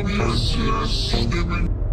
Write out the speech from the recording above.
Yes, yes, Yes,